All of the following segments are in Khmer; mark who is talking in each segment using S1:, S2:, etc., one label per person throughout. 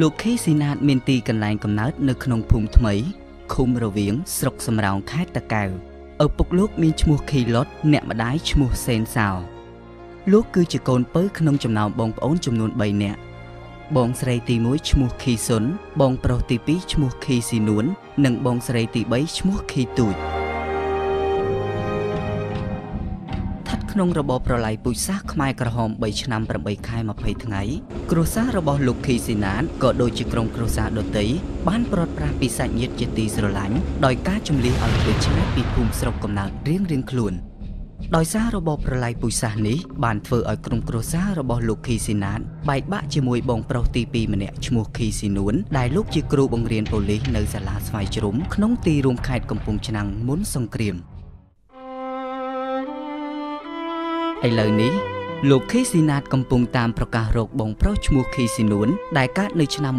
S1: លោកខេស៊ីណាតមានទីកន្លែងកំណើតនៅក្នុងភូមិថ្មីឃុំរវៀងស្រុកសំរោងខេត្តតាកែវឪពុកលោកមានឈ្មោះខេឡុតអ្នកម្ដាយឈ្មោះសេនសោលោកគឺជាកូនពៅក្នុងចំណោមបងប្អូនចំនួន3នាក់បងស្រីទី1ឈ្មោះខីសុនបងប្រុសទី2ឈ្មោះខីស៊ីនួន និងបងស្រីទី3ឈ្មោះខីទូច ក្នុងរបបប្រល័យពូជសាសន៍ខ្មែរក្រហម3ឆ្នាំ8ខែ20ថ្ងៃគ្រួសាររបស់លោកខីស៊ីណានក៏ដូចជាក្រុមគ្រួសារដទៃបានប្រត់ប្រាស់ពីសាច់ញាតិជាទីស្រឡាញ់ដោយការជំលះឲ្យធ្វើឆ្ងាយពីភូមិស្រុកកំណើតរៀងរៀងខ្លួនដោយសាររបបប្រល័យពូជសាសន៍នេះបានធ្វើឲ្យក្រុមគ្រួសាររបស់លោកខីស៊ីណានបែកបាក់ជាមួយបងប្រុសទី2ម្នាក់ឈ្មោះខីស៊ីនួនដែលលោកជាគ្រូបង្រៀនប៉ូលីសនៅសាលាស្វាយជ្រុំក្នុងទីរួមខេត្តកំពង់ឆ្នាំងមុនសង្គ្រាម ឥឡូវនេះលោកខេស៊ីណាតកំពុងតាមប្រកាសរកបងប្រុសឈ្មោះខេស៊ីនួនដែលកើតនៅឆ្នាំ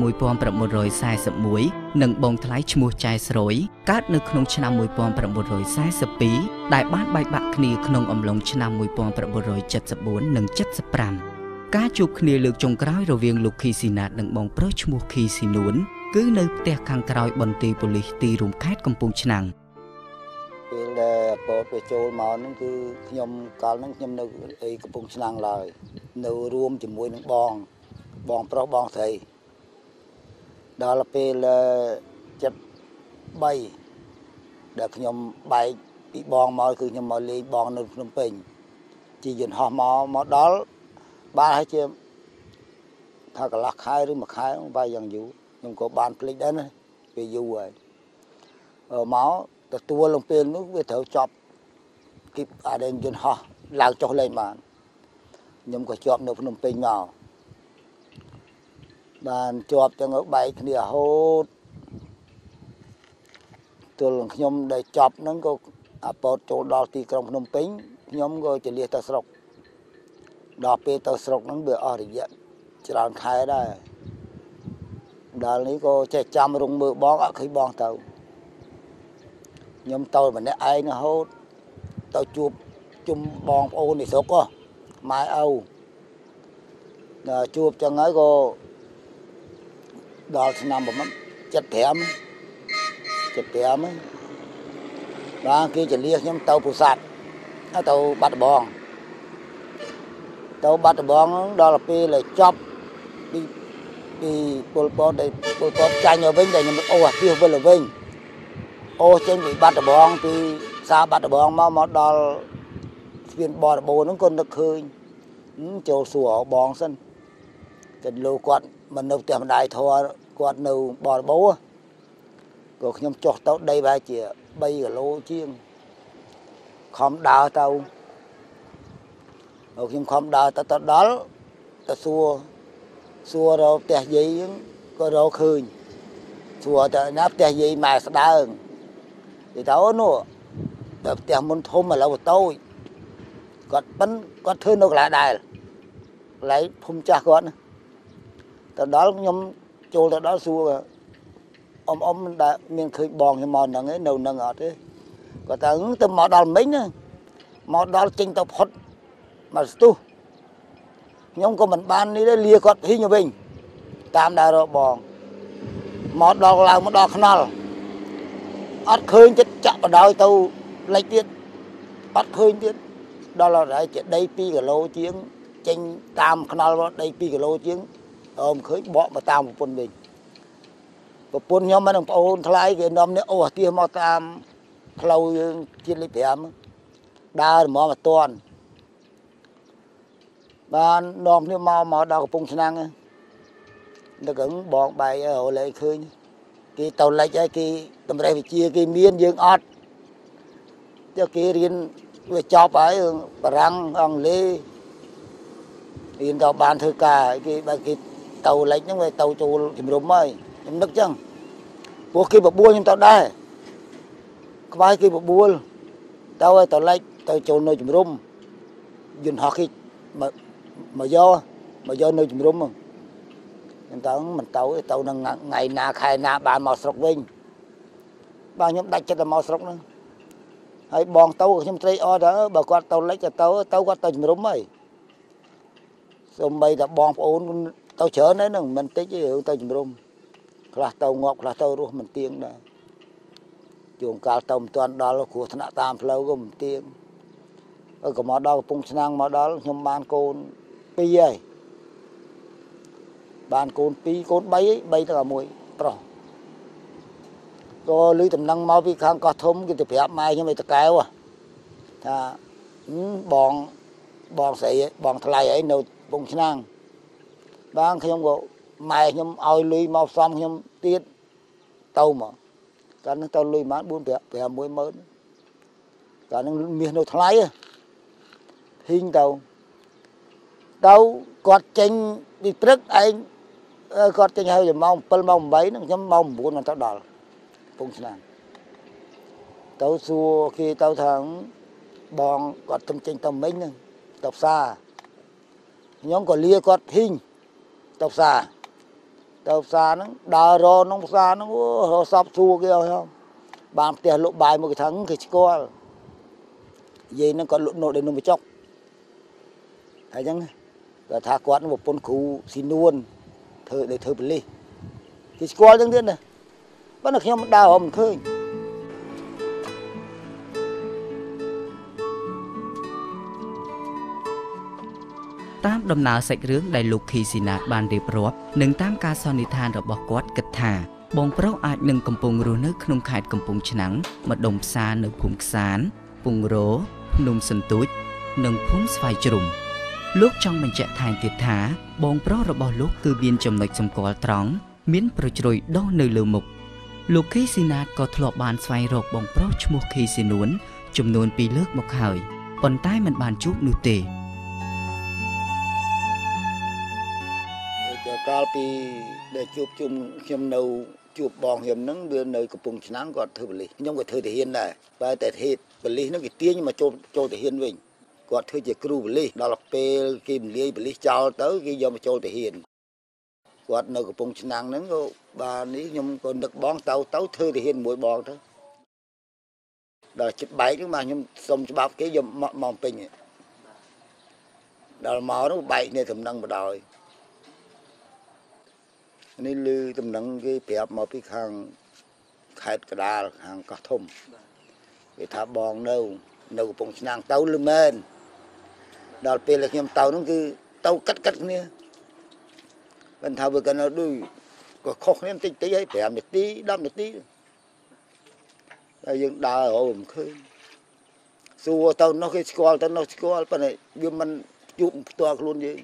S1: 1941និងបងថ្លៃឈ្មោះចែស្រួយកើតនៅក្នុងឆ្នាំ1942ដែលបានបែកបាក់គ្នាក្នុងអំឡុងឆ្នាំ1974និង75ការជួបគ្នាលើកចុងក្រោយរវាងលោកខីស៊ីណាតនិងបងប្រុសឈ្មោះខីស៊ីនួនគឺនៅផ្ទះខាងក្រោយបន្ទាយប៉ូលីសទីរួមខេត្តកំពង់ឆ្នាំង
S2: ពេល ដែលពោតពេលចូលមកហ្នឹងគឺខ្ញុំកាលហ្នឹងខ្ញុំនៅអីកំពង់ឆ្នាំងឡើយនៅរួមជាមួយនឹងបង បងប្រុសបងស្រីដល់ពេល73ដែលខ្ញុំបែកពីបងមកគឺខ្ញុំមកលេងបងនៅភ្នំពេញជាយន្តហោះមកមកដល់បានហើយជាថាកន្លះខែឬមួយខែបែកយ៉ាងយូរខ្ញុំក៏បានភ្លេចដែរណាពេលយូរហើយមក ទទួលលំពេលនោះវាត្រូវចប់គីបអាដេងយន្តហោះឡើងចុះលេងបានខ្ញុំក៏ជាប់នៅភ្នំពេញមកបានជាប់ទាំងបែកគ្នារហូតទល់ខ្ញុំដែលចប់ហ្នឹងក៏អាពតចូលដល់ទីក្រុងភ្នំពេញខ្ញុំក៏ចលះទៅស្រុកដល់ពេលទៅស្រុកហ្នឹងវាអស់រយៈច្រើនខែដែរដល់នេះក៏ចេះចាំរងមើលបងអត់ឃើញបងទៅ ខ្ញុំទៅម្នាក់ឯងរហូតទៅជួបជុំបងប្អូននេះស្រុកម៉ែឪដល់ជួបចឹងហើយក៏ដល់ឆ្នាំ75 75បាទគេចលះខ្ញុំទៅពុសាត់ទៅបាត់ដំបងទៅបាត់ដំបងដល់ពេលចប់ពីពីពលពតដែលពលពតចាញ់ទៅវិញតែខ្ញុំអូអាពីវិលទៅវិញ អូចេញពីបាត់ដំបងពីផ្សារបាត់ដំបងមកមកដល់ស្ពានបរបូរហ្នឹងក៏នឹកឃើញចូលសួរបងសិនតែលោកគាត់មិននៅផ្ទះម្ដាយធរគាត់នៅបរបូរក៏ខ្ញុំចុះទៅដីប្រហែលជា3គីឡូជាងខំដើរទៅហើយខ្ញុំខំដើរទៅទៅដល់ទៅសួរសួររកផ្ទះយាយក៏រកឃើញសួរតែណាផ្ទះយាយម៉ែស្ដើង និយាយទៅនោះដល់ផ្ទះមុនធំឥឡូវតូចគាត់ប៉ិនគាត់ធ្វើនៅកន្លែងដែរកន្លែងភូមិចាស់គាត់ទៅដល់ខ្ញុំចូលទៅដល់សួរអ៊ំអ៊ំដែលមានឃើញបងខ្ញុំមកហ្នឹងឯនៅហ្នឹងអត់ទេគាត់ថាទៅមកដល់មិញណាមកដល់ចេញទៅផុតមកស្ទុះខ្ញុំក៏មិនបាននេះទេលាគាត់ហ៊ីងវិញតាមដែររកបងមកដល់ឡើងមកដល់ខ្នល់ អត់ឃើញចិត្តចាក់បដោយទៅលិចទៀតអត់ឃើញទៀតដល់ហើយជាដី2គីឡូជាងចេញតាមខ្នល់ដី2គីឡូជាងអមឃើញបកមកតាមប្រពន្ធវិញប្រពន្ធខ្ញុំហ្នឹងប្អូនថ្លៃគេនាំនេះអូអាទិះមកតាមផ្លូវយើងជាតិលេខ5ដើរហ្មងអត់តាន់បាននាំគ្នាមកមកដល់កំពង់ឆ្នាំងនឹកបងបែកឲ្យរលែងឃើញ គេទៅលិចហើយគេតម្រេះវិជាគេមានយើងអត់ទៅគេរៀនវាចប់ហើយបារាំងអង់គ្លេសរៀនទៅបានធ្វើការគេបើគេទៅលិចហ្នឹងវាទៅចូលជំរុំហើយខ្ញុំនឹកចឹងព្រោះគេបបួលខ្ញុំទៅដែរក្បាយគេបបួលទៅឲ្យទៅលិចទៅចូលនៅជំរុំយន្តហោះគេមកយកមកយកនៅជំរុំហ្នឹង អញ្ចឹងមិនទៅទៅនឹងថ្ងៃណាខែណាបានមកស្រុកវិញបាទខ្ញុំដាច់ចិត្តទៅមកស្រុកហ្នឹងហើយបងទៅខ្ញុំត្រេកអរថាបើគាត់ទៅលិចទៅទៅគាត់ទៅជំរុំហើយសូម្បីតែបងប្អូនទៅច្រើនហើយហ្នឹងមិនតិចទេរឿងទៅជំរុំខ្លះទៅងាប់ខ្លះទៅរស់មិនទៀងដែរជួងកាលទៅមិនទាន់ដល់គ្រោះថ្នាក់តាមផ្លូវក៏មិនទៀងអើក៏មកដល់កំពង់ឆ្នាំងមកដល់ខ្ញុំបានកូន2ហើយ បានកូន2កូន3 3ទៅមួយប្រុសក៏លឺតំណឹងមកពីខាងកោះធំគេទៅប្រាប់ម៉ែខ្ញុំឲ្យតកែវថាបងបងស្អីបងថ្លៃអីនៅពងឆ្នាំងបានខ្ញុំក៏ម៉ែខ្ញុំឲ្យលុយមកផ្សំខ្ញុំទៀតទៅមកកាលនោះទៅលុយប៉ុន្មាន4 5 6ម៉ឺនកាលនោះមាសនៅថ្លៃហ៊ីងទៅទៅគាត់ចេញពីព្រឹកឯង គាត់ចេញហើយម៉ោង7ម៉ោង8ហ្នឹងខ្ញុំម៉ោង9មិនទៅដល់ពងឆ្នាំងទៅសួរគេទៅថាបងគាត់ទៅចេញទៅមិញហ្នឹងទៅផ្សារខ្ញុំក៏លាគាត់ហ៊ីងទៅផ្សារទៅផ្សារហ្នឹងដើររក្នុងផ្សារហ្នឹងអូរសពសួរគេឲ្យខ្ញុំបានផ្ទះលក់បាយមកគេថាគេស្គាល់និយាយហ្នឹងគាត់លក់នៅដល់នំចុកហើយចឹងគាត់ថាគាត់ប្រពន្ធគ្រូស៊ីនួន ធ្វើនៅធ្វើប៉លិសគេស្គាល់ចឹងទៀតណាបើខ្ញុំដើរមិនឃើញ
S1: តាមដំណើរសាច់រឿងដែលលោកខីស៊ីណាតបានរៀបរាប់និងតាមការសន្និដ្ឋានរបស់គាត់គិតថាបងប្រុសអាចនឹងកំពុងរស់នៅក្នុងខេត្តកំពង់ឆ្នាំងម្ដុំផ្សារនៅភូមិខ្សានពងរោភ្នំសន្ទូច និងភូមិស្វាយជ្រុំ លោកចង់បញ្ជាក់ថែមទៀតថា បងប្រុសរបស់លោកគឺមានចំណុចសម្គាល់ត្រង់មានប្រជ្រុយដុះនៅលើមុខលោកខេស៊ីណាតក៏ធ្លាប់បានស្វែងរកបងប្រុសឈ្មោះខេស៊ីនួនចំនួន2លើកមកហើយប៉ុន្តែមិនបានជួបនោះទេ
S2: កាលពីដែលជួបជុំខ្ញុំនៅជួបបងខ្ញុំហ្នឹងវានៅកំពង់ឆ្នាំងគាត់ធ្វើបលិសខ្ញុំក៏ធ្វើទាហានដែរតែតែហេតុបលិសហ្នឹងគេទាញមកចូលចូលទាហានវិញ គាត់ធ្វើជាគ្រូបលិសដល់ពេលគេមលាយបលិសចោលទៅគេយកមកចូលទាហានគាត់នៅកំពង់ឆ្នាំងហ្នឹងក៏បាននេះខ្ញុំក៏នឹកបងទៅទៅធ្វើទាហានមួយបងទៅដល់ចិត្តបែកហ្នឹងមកខ្ញុំសុំច្បាប់គេយកមកមកពេញដល់មកនោះបែកនេះដំណឹងបដ ாய் នេះឮដំណឹងគេប្រាប់មកពីខាងខេត្តកដាលខាងកោះធំគេថាបងនៅ នៅកំពង់ឆ្នាំងទៅលឺមែន ដល់ពេលខ្ញុំទៅនោះគឺទៅកាត់កាត់គ្នាមិនថាវាកណ្ដោដូចក៏ខុសគ្នាបន្តិចតិចហើយ5នាទី10នាទីហើយយើងដើររហូតមិនឃើញសួរទៅនោះគេស្គាល់ទៅនោះស្គាល់ប៉ុន្តែវាមិនជួបផ្ទាល់ខ្លួនយើង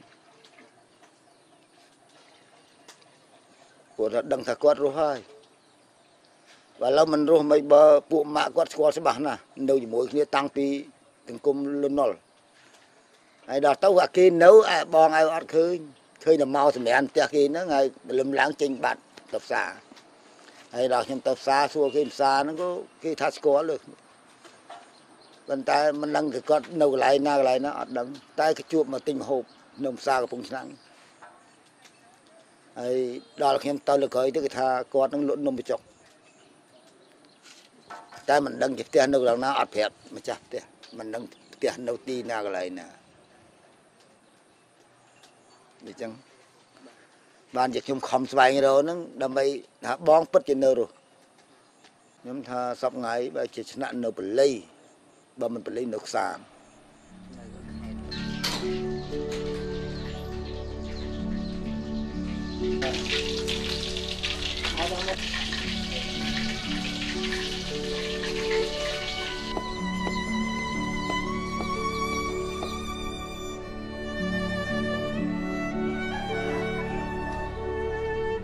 S2: គាត់ថាដឹងថាគាត់រស់ហើយបើឡើមិនរស់មិនបើពួកម៉ាក់គាត់ស្គាល់ច្បាស់ណាស់នៅជាមួយគ្នាតាំងពីសង្គមលន់នល់ ហើយដល់ទៅអាគេនៅបងឲ្យអត់ឃើញឃើញតែមកសម្រាប់ផ្ទះគេហ្នឹងហើយលឹមឡើងចេញបាត់ទៅផ្សារហើយដល់ខ្ញុំទៅផ្សារសួរគេផ្សារហ្នឹងក៏គេថាស្គាល់លើប៉ុន្តែមិនដឹងថាគាត់នៅកន្លែងណាកន្លែងណាអត់ដឹងតែគេជួបមកទិញម្ហូបនៅផ្សារកំពង់ឆ្នាំងហើយដល់ខ្ញុំទៅលើក្រោយទៅគេថាគាត់នឹងលក់នំបញ្ចុកតែមិនដឹងជាផ្ទះនៅកន្លែងណាអត់ប្រាប់ម្ចាស់ផ្ទះមិនដឹងផ្ទះនៅទីណាកន្លែងណា ដូច្នេះបានជាខ្ញុំខំស្វែងរកហ្នឹងដើម្បីថាបងពិតជានៅរស់ខ្ញុំថាសពថ្ងៃបើជាឆ្នាក់នៅបលីបើមិនបលីនៅខ្សាម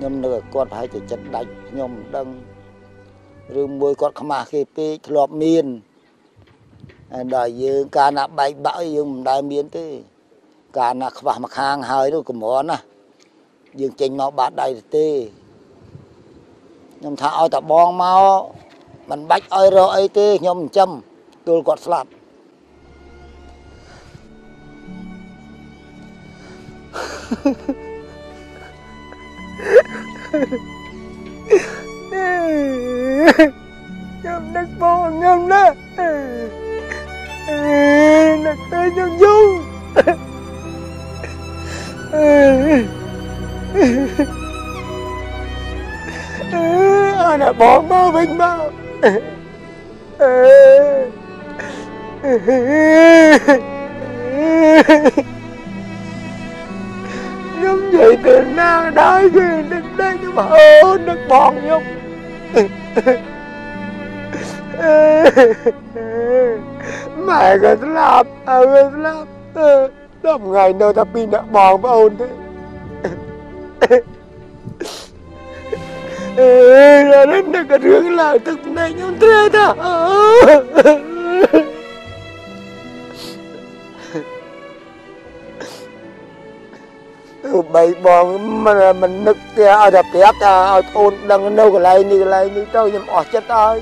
S2: ខ្ញុំនៅគាត់ប្រហែលជាចិត្តដាច់ខ្ញុំមិនដឹងឬមួយគាត់ខ្មាស់គេពេកធ្លាប់មានហើយដល់យើងកាលណាបែកបាក់យើងមិនដែលមានទេ កាលណាខ្វះមួយខាងហើយនោះកម្រណាយើងចេញមកបាត់ដៃទេខ្ញុំថាឲ្យតាបងមកមិនបាច់ឲ្យរកអីទេខ្ញុំចិញ្ចឹមទល់គាត់ស្លាប់ ខ្ញុំនឹកបងខ្ញុំណានឹកពេលខ្ញុំយូរអាន បងមកវិញមកខ្ញុំនិយាយទៅណាដែរគេនឹកដែរខ្ញុំអូននឹកបងខ្ញុំម៉ែក៏ស្លាប់ឪក៏ស្លាប់ដល់ថ្ងៃនៅតែពីអ្នកបងប្អូនទេអើយរត់នឹករឿងឡើងទឹកភ្នែកខ្ញុំត្រូវថា ទោះបីបងមិនមិននឹកទេឲ្យតែប្រាប់ថាឲ្យអូនដឹងនៅកន្លែងនេះកន្លែងនេះទៅខ្ញុំអស់ចិត្តហើយ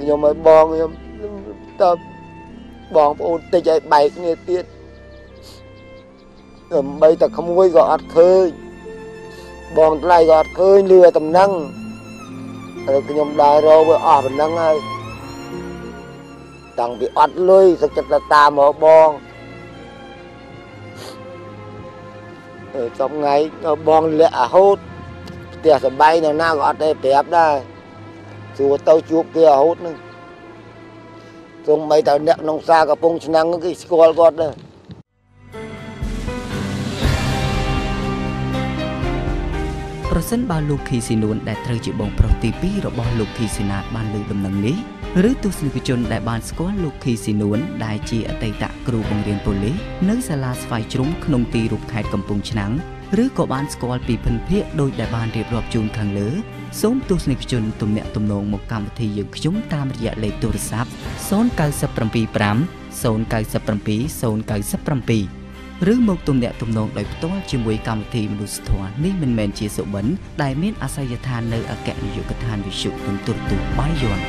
S2: ខ្ញុំឲ្យបងខ្ញុំតបបងប្អូនតិចឲ្យបែកគ្នាទៀតដើម្បីតែក្មួយក៏អត់ឃើញបងថ្លៃក៏អត់ឃើញលឺតំណឹងហើយខ្ញុំដើររកវាអស់ប៉ុណ្ណឹងហើយ តាំងពីអត់លុយសឹកចិត្តតាមមកបងអឺចំថ្ងៃបងលាក់អាហូតផ្ទះសបាយនៅណាក៏អត់ទេប្រាប់ដែរសួរទៅជួបគេអាហូតហ្នឹងទោះបីតែអ្នកក្នុងសាកំពុងឆ្នាំងគេស្គាល់គាត់ដែរ
S1: ប្រសិនបើលោកខីស៊ីនួនដែលត្រូវជាបងប្រុសទី2របស់លោកខីស៊ីណាតបានលើដំណឹងនេះ ឬទស្សនិកជនដែលបានស្គាល់លោកខីស៊ីនួនដែលជាអតីតគ្រូបង្រៀនប៉ូលីសនៅសាលាស្វាយជ្រុំក្នុងទីរូបខេត្តកំពង់ឆ្នាំងឬក៏បានស្គាល់ពីភិនភាកដោយដែលបានរៀបរាប់ជូនខាងលើសូមទស្សនិកជនទំនាក់ទំនងមកកម្មវិធីយើងខ្ញុំតាមរយៈលេខទូរស័ព្ទ0975 097 097ឬមកទំនាក់ទំនងដោយផ្ទាល់ជាមួយកម្មវិធីមនុស្សធម៌នេះមិនមែនជាសុបិនដែលមានអាសយដ្ឋាននៅអគ្គនាយកដ្ឋានវិទ្យុនិងទូរទស្សន៍បាយ័ន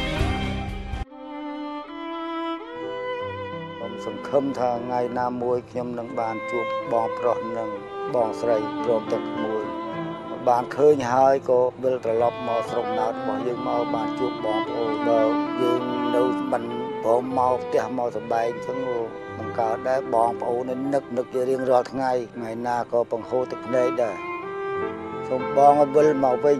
S2: ខ្ញុំសង្ឃឹមថាថ្ងៃណាមួយខ្ញុំនឹងបានជួបបងប្រុសនិងបងស្រីព្រមទាំងមួយ បានឃើញហើយក៏វិលត្រឡប់មកស្រុកណើតរបស់យើងមកបានជួបបងប្អូនបើយើងនៅមិនព្រមមកផ្ទះមកសបែងអញ្ចឹងបង្កើតដែរបងប្អូននឹកនឹកជារៀងរាល់ថ្ងៃថ្ងៃណាក៏បង្ហូរទឹកភ្នែកដែរសូមបងឲ្យវិលមកវិញ